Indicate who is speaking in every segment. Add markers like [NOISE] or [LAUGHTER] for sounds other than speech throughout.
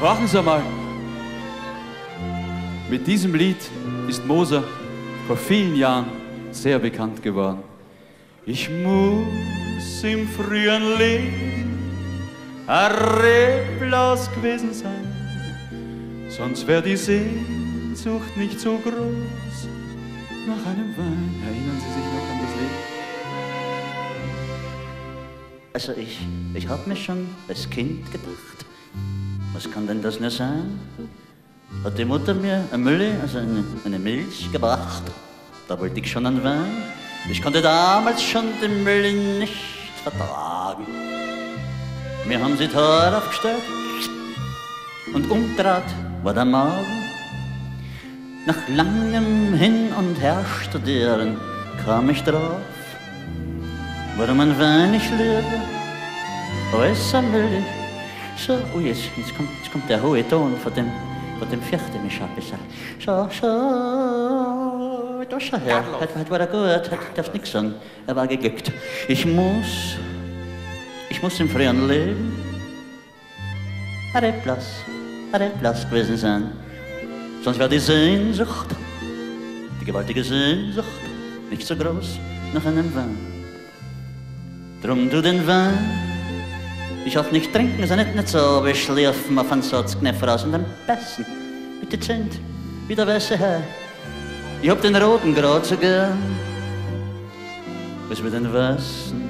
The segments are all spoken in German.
Speaker 1: Warten Sie mal. Mit diesem Lied ist Moser vor vielen Jahren sehr bekannt geworden. Ich muss im frühen Leben ein Reblaus gewesen sein, sonst wäre die Sehnsucht nicht so groß nach einem Wein. Erinnern Sie sich noch an das Lied?
Speaker 2: Also ich, ich hab mir schon als Kind gedacht, was kann denn das nur sein? Hat die Mutter mir eine Mülle, also eine, eine Milch gebracht. Da wollte ich schon einen Wein. Ich konnte damals schon die Mülle nicht vertragen. Wir haben sie teuer aufgestellt und umdraht war der Magen. Nach langem Hin und Her studieren kam ich drauf, warum ein Wein ich liebe, äußern will ich. So, oh jetzt, jetzt, kommt, jetzt kommt der hohe Ton von dem, von dem vierten bisschen. So, so, da schau her, heute, heute war er gut, heute darfst nix sagen, er war geglückt. Ich muss, ich muss im frühen Leben ein Reblass gewesen sein. Sonst wäre die Sehnsucht, die gewaltige Sehnsucht, nicht so groß nach einem Wein. Drum du den Wein, ich hoffe nicht trinken, ist nicht, nicht so, aber ich schlürfen auf einen Satz Kneffer aus und dann besten, mit Dezent, wie der weiße Herr. Ich hab den roten grad so gern, bis wir den weißen.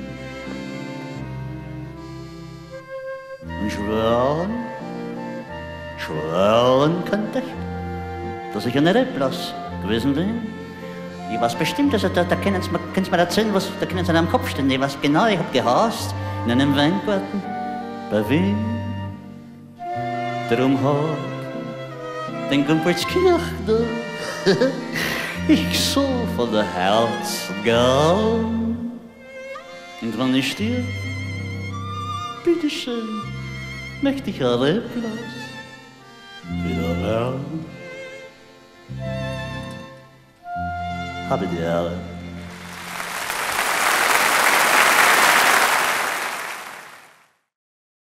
Speaker 2: Und schwören, schwören könnte ich, dass ich ein Reblass gewesen bin. Ich weiß bestimmt, also da, da können Sie mir, Sie erzählen, was da können Sie einem Kopf stehen. Ich weiß genau, ich hab gehasst in einem Weingarten bei Wien. Drum hat den Gumpelskirch da [LAUGHS] ich so von der Herzen gern. Und wenn ich stirb, bitteschön, möchte ich ein Reblass wieder hören. Habe die Ehre.